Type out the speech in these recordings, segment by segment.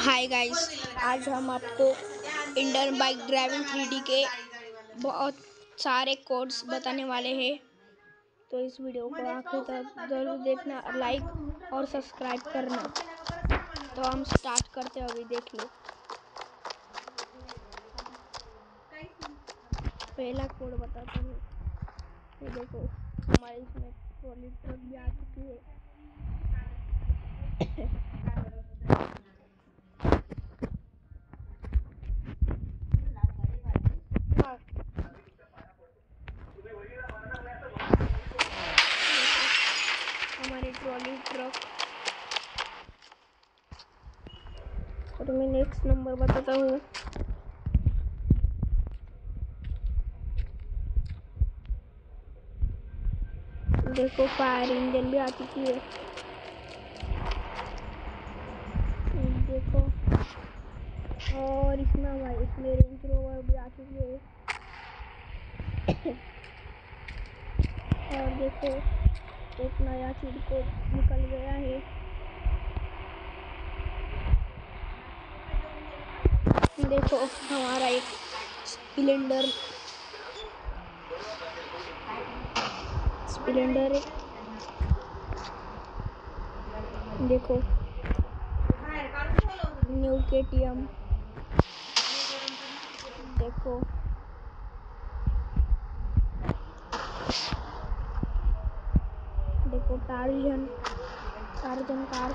Hi guys आज हम आपको इंडर बाइक ड्राइविंग थ्री के बहुत सारे कोड्स बताने वाले हैं। तो इस वीडियो को आखिर तक ज़रूर देखना लाइक और सब्सक्राइब करना। तो हम स्टार्ट करते हैं अभी देख लो। पहला कोड बताता हूँ। ये देखो हमारे इसमें ट्रॉली ट्रक भी आ चुकी है। मैं नेक्स्ट नंबर बताता हूँ। देखो फायर इंजन भी आ चुकी है। देखो, और इसमें हमारे इसमें रेंज रोवर भी आ चुकी है। और देखो एक नया चीज़ को निकल गया है। देखो, हमारा एक स्प्लेंडर स्प्लेंडर देखो, न्यू के टी एम देखो। देखो टार्जन टार्जन कार।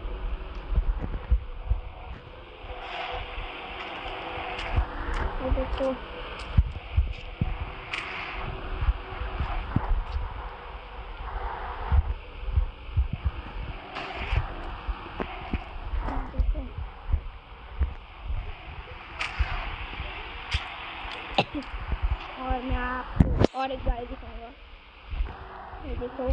देखो और मैं आपको और एक गाड़ी दिखाऊँगा। ये देखो।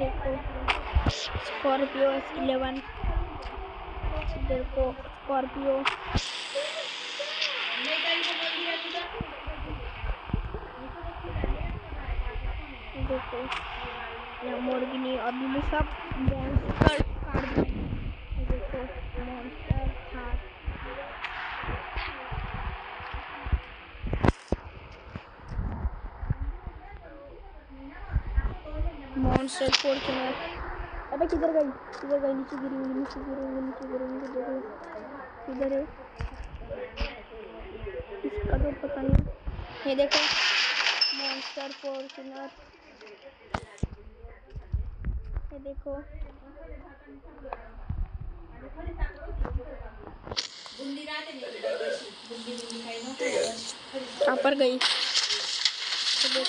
देखो। स्कॉर्पियो एस इलेवन देखो स्कॉर्पियो देखो लैम्बोर्गिनी और भी सब मॉन्स्टर कार बनाई देखो मॉन्स्टर मॉन्स्टर फॉर्च्यूनर अबे किधर गई किधर गई नीचे गिरी हुई नीचे गिरी हुई नीचे गिरी हुई किधर है किधर है इसका तो पता नहीं ये देखो मॉन्स्टर फॉर्च्यूनर ये देखो कहाँ पर गई ये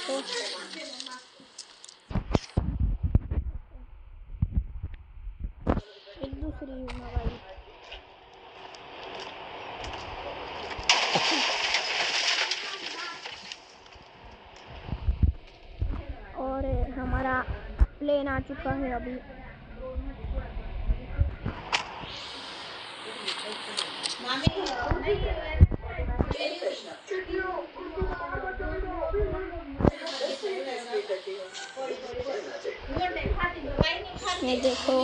और हमारा प्लेन आ चुका है अभी। ये देखो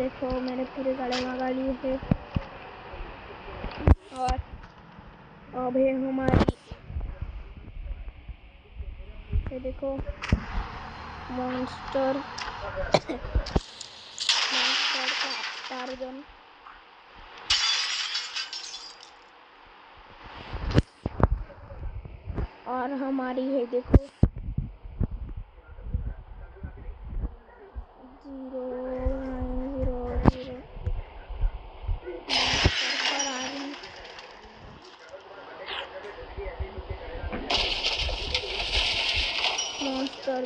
देखो, मैंने पूरी गाड़ी मंगा ली है। और अब है हमारी। ये देखो मॉन्स्टर मॉन्स्टर का टारगन और हमारी है, देखो।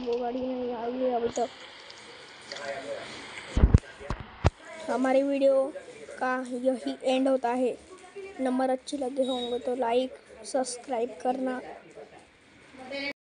वो गाड़ी नहीं आई है अभी तक। हमारी वीडियो का यही एंड होता है। नंबर अच्छे लगे होंगे तो लाइक सब्सक्राइब करना।